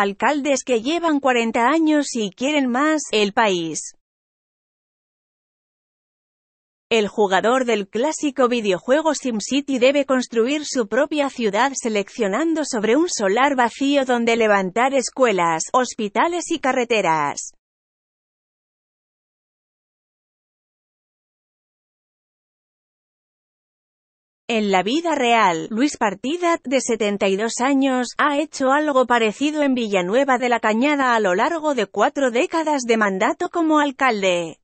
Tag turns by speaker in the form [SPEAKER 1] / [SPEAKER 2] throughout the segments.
[SPEAKER 1] Alcaldes que llevan 40 años y quieren más, el país. El jugador del clásico videojuego SimCity debe construir su propia ciudad seleccionando sobre un solar vacío donde levantar escuelas, hospitales y carreteras. En la vida real, Luis Partida, de 72 años, ha hecho algo parecido en Villanueva de la Cañada a lo largo de cuatro décadas de mandato como alcalde.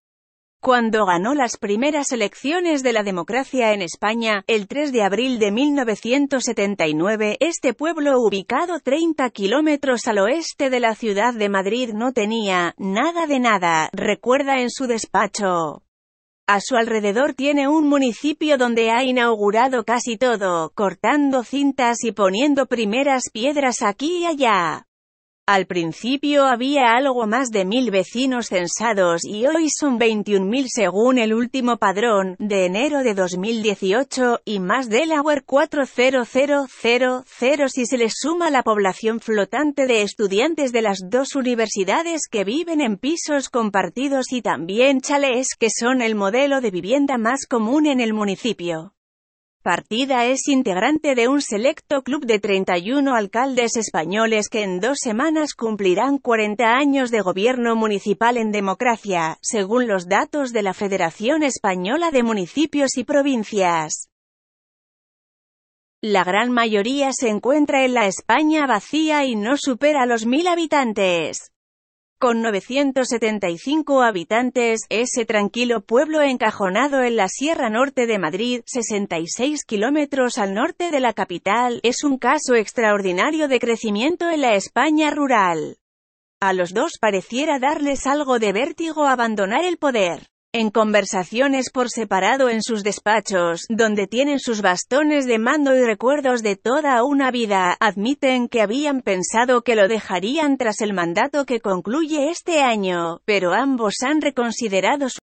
[SPEAKER 1] Cuando ganó las primeras elecciones de la democracia en España, el 3 de abril de 1979, este pueblo ubicado 30 kilómetros al oeste de la ciudad de Madrid no tenía nada de nada, recuerda en su despacho. A su alrededor tiene un municipio donde ha inaugurado casi todo, cortando cintas y poniendo primeras piedras aquí y allá. Al principio había algo más de mil vecinos censados y hoy son 21.000 según el último padrón, de enero de 2018, y más Delaware 40000 si se le suma la población flotante de estudiantes de las dos universidades que viven en pisos compartidos y también chalés que son el modelo de vivienda más común en el municipio. Partida es integrante de un selecto club de 31 alcaldes españoles que en dos semanas cumplirán 40 años de gobierno municipal en democracia, según los datos de la Federación Española de Municipios y Provincias. La gran mayoría se encuentra en la España vacía y no supera los mil habitantes. Con 975 habitantes, ese tranquilo pueblo encajonado en la Sierra Norte de Madrid, 66 kilómetros al norte de la capital, es un caso extraordinario de crecimiento en la España rural. A los dos pareciera darles algo de vértigo abandonar el poder en conversaciones por separado en sus despachos, donde tienen sus bastones de mando y recuerdos de toda una vida, admiten que habían pensado que lo dejarían tras el mandato que concluye este año, pero ambos han reconsiderado su